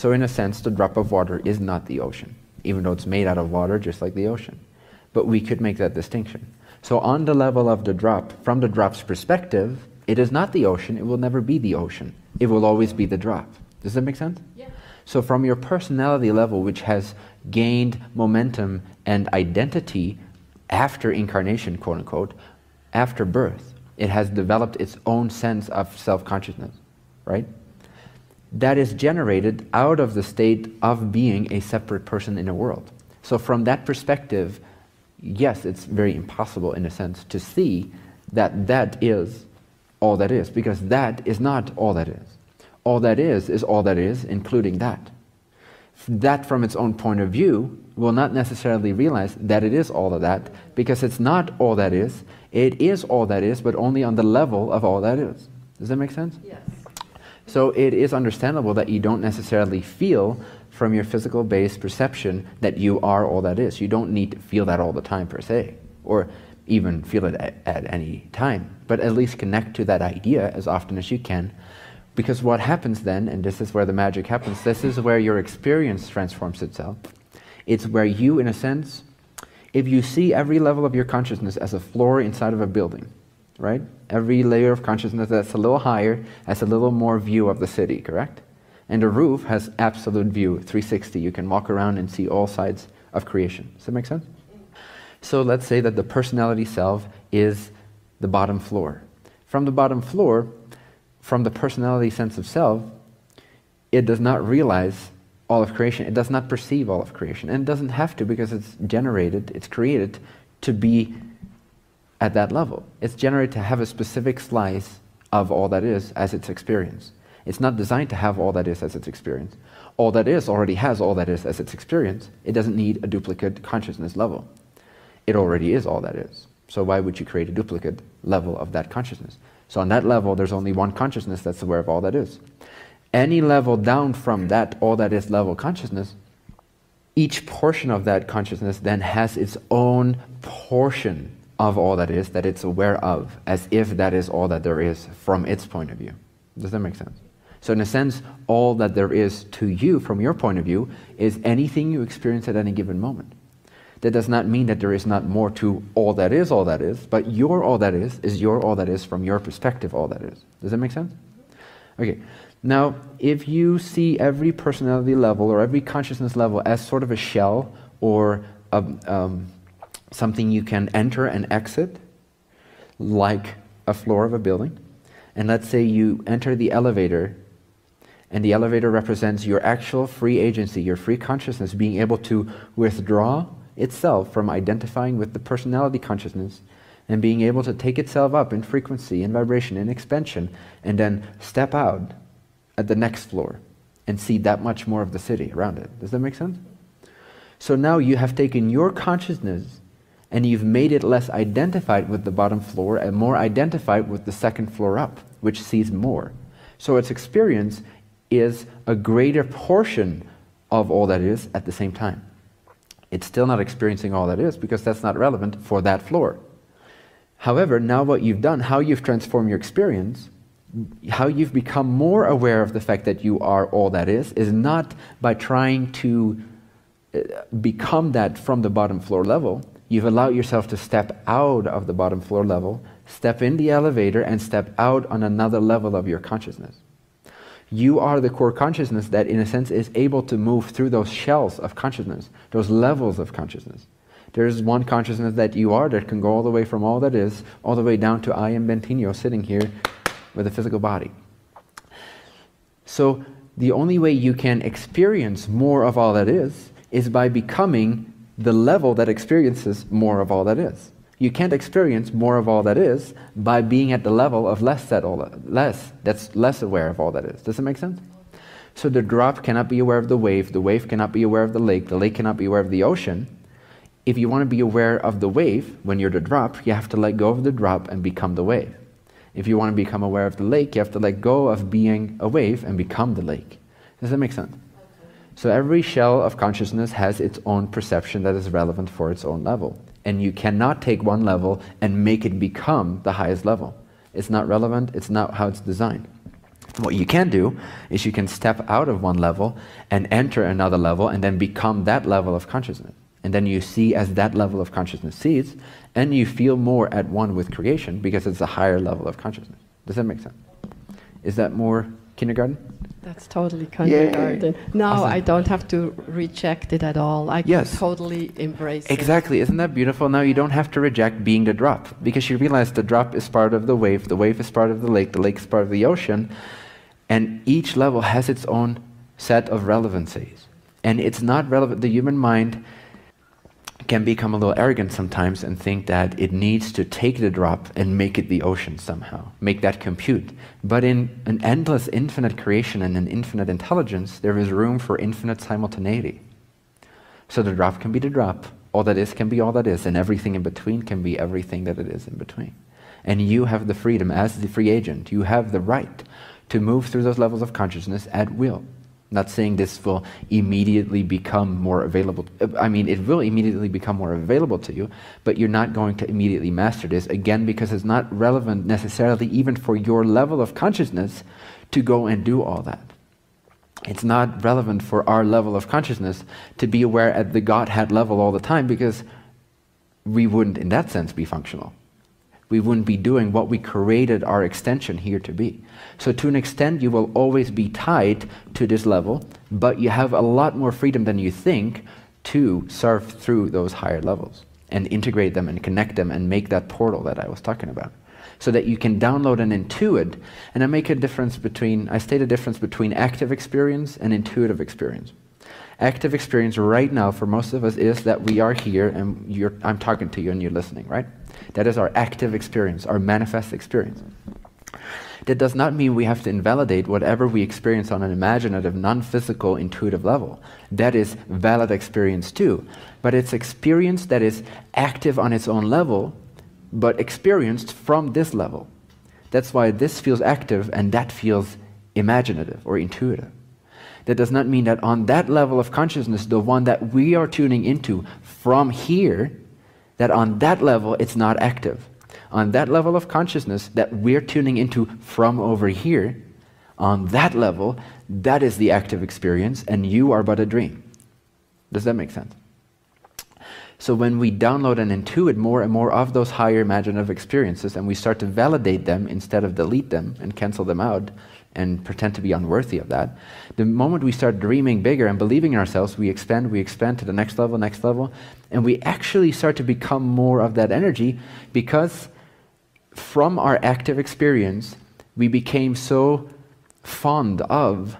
So, in a sense, the drop of water is not the ocean, even though it's made out of water just like the ocean. But we could make that distinction. So, on the level of the drop, from the drop's perspective, it is not the ocean, it will never be the ocean. It will always be the drop. Does that make sense? Yeah. So, from your personality level, which has gained momentum and identity after incarnation, quote unquote, after birth, it has developed its own sense of self consciousness, right? That is generated out of the state of being a separate person in a world. So, from that perspective, yes, it's very impossible in a sense to see that that is all that is, because that is not all that is. All that is is all that is, including that. That, from its own point of view, will not necessarily realize that it is all of that, because it's not all that is. It is all that is, but only on the level of all that is. Does that make sense? Yes. So it is understandable that you don't necessarily feel from your physical based perception that you are all that is. You don't need to feel that all the time per se, or even feel it at, at any time, but at least connect to that idea as often as you can. Because what happens then, and this is where the magic happens, this is where your experience transforms itself. It's where you, in a sense, if you see every level of your consciousness as a floor inside of a building, right? Every layer of consciousness that's a little higher has a little more view of the city, correct? And the roof has absolute view, 360. You can walk around and see all sides of creation. Does that make sense? So let's say that the personality self is the bottom floor. From the bottom floor, from the personality sense of self, it does not realize all of creation. It does not perceive all of creation. And it doesn't have to because it's generated, it's created to be at that level. It's generated to have a specific slice of all that is as its experience. It's not designed to have all that is as its experience. All that is already has all that is as its experience. It doesn't need a duplicate consciousness level. It already is all that is. So why would you create a duplicate level of that consciousness? So on that level, there's only one consciousness that's aware of all that is. Any level down from that all that is level consciousness, each portion of that consciousness then has its own portion of all that is that it's aware of, as if that is all that there is from its point of view. Does that make sense? So, in a sense, all that there is to you from your point of view is anything you experience at any given moment. That does not mean that there is not more to all that is all that is, but your all that is is your all that is from your perspective, all that is. Does that make sense? Okay. Now, if you see every personality level or every consciousness level as sort of a shell or a, um, something you can enter and exit, like a floor of a building, and let's say you enter the elevator and the elevator represents your actual free agency, your free consciousness being able to withdraw itself from identifying with the personality consciousness and being able to take itself up in frequency, in vibration, in expansion, and then step out at the next floor and see that much more of the city around it. Does that make sense? So now you have taken your consciousness and you've made it less identified with the bottom floor and more identified with the second floor up, which sees more. So its experience is a greater portion of all that is at the same time. It's still not experiencing all that is because that's not relevant for that floor. However, now what you've done, how you've transformed your experience, how you've become more aware of the fact that you are all that is, is not by trying to uh, become that from the bottom floor level. You've allowed yourself to step out of the bottom floor level, step in the elevator, and step out on another level of your consciousness. You are the core consciousness that, in a sense, is able to move through those shells of consciousness, those levels of consciousness. There's one consciousness that you are that can go all the way from all that is, all the way down to I am Bentinho sitting here with a physical body. So, the only way you can experience more of all that is, is by becoming the level that experiences more of all that is. You can't experience more of all that is by being at the level of less that all that, less that's less aware of all that is. Does that make sense? So the drop cannot be aware of the wave, the wave cannot be aware of the lake, the lake cannot be aware of the ocean. If you want to be aware of the wave when you're the drop, you have to let go of the drop and become the wave. If you want to become aware of the lake, you have to let go of being a wave and become the lake. Does that make sense? So every shell of consciousness has its own perception that is relevant for its own level and you cannot take one level and make it become the highest level. It's not relevant, it's not how it's designed. What you can do is you can step out of one level and enter another level and then become that level of consciousness. And then you see as that level of consciousness sees, and you feel more at one with creation because it's a higher level of consciousness. Does that make sense? Is that more kindergarten? That's totally kindergarten. Yay. Now Awesome. I don't have to reject it at all. I Yes. totally embrace it. Exactly. Isn't that beautiful? Now you don't have to reject being the drop because you realize the drop is part of the wave, the wave is part of the lake, the lake is part of the ocean, and each level has its own set of relevancies. And it's not relevant. The human mind can become a little arrogant sometimes and think that it needs to take the drop and make it the ocean somehow, make that compute. But in an endless, infinite creation and an infinite intelligence, there is room for infinite simultaneity. So the drop can be the drop, all that is can be all that is, and everything in between can be everything that it is in between. And you have the freedom as the free agent, you have the right to move through those levels of consciousness at will. Not saying this will immediately become more available. I mean, it will immediately become more available to you, but you're not going to immediately master this, again, because it's not relevant necessarily even for your level of consciousness to go and do all that. It's not relevant for our level of consciousness to be aware at the Godhead level all the time because we wouldn't, in that sense, be functional. We wouldn't be doing what we created our extension here to be. So, to an extent, you will always be tied to this level, but you have a lot more freedom than you think to surf through those higher levels and integrate them and connect them and make that portal that I was talking about. So that you can download and intuit, and I make a difference between, I state a difference between active experience and intuitive experience. Active experience right now for most of us is that we are here and I'm talking to you and you're listening, right? That is our active experience, our manifest experience. That does not mean we have to invalidate whatever we experience on an imaginative, non physical, intuitive level. That is valid experience too. But it's experience that is active on its own level, but experienced from this level. That's why this feels active and that feels imaginative or intuitive. That does not mean that on that level of consciousness, the one that we are tuning into from here, that on that level it's not active. On that level of consciousness that we're tuning into from over here, on that level, that is the active experience, and you are but a dream. Does that make sense? So when we download and intuit more and more of those higher imaginative experiences and we start to validate them instead of delete them and cancel them out and pretend to be unworthy of that, the moment we start dreaming bigger and believing in ourselves, we expand, we expand to the next level, next level, and we actually start to become more of that energy because from our active experience, we became so fond of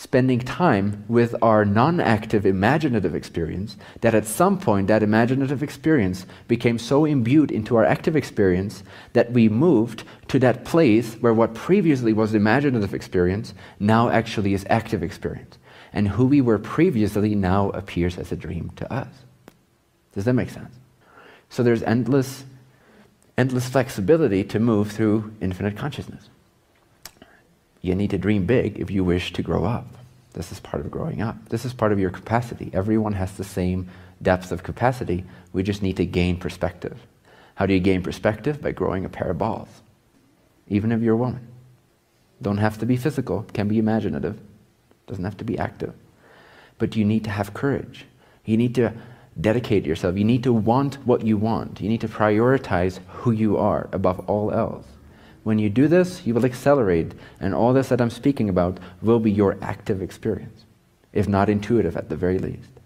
spending time with our non active imaginative experience that at some point that imaginative experience became so imbued into our active experience that we moved to that place where what previously was imaginative experience now actually is active experience. And who we were previously now appears as a dream to us. Does that make sense? So there's endless, endless flexibility to move through infinite consciousness. You need to dream big if you wish to grow up. This is part of growing up. This is part of your capacity. Everyone has the same depth of capacity. We just need to gain perspective. How do you gain perspective? By growing a pair of balls. Even if you're a woman. Don't have to be physical, can be imaginative. Doesn't have to be active. But you need to have courage. You need to dedicate yourself. You need to want what you want. You need to prioritize who you are above all else. When you do this, you will accelerate, and all this that I'm speaking about will be your active experience, if not intuitive at the very least.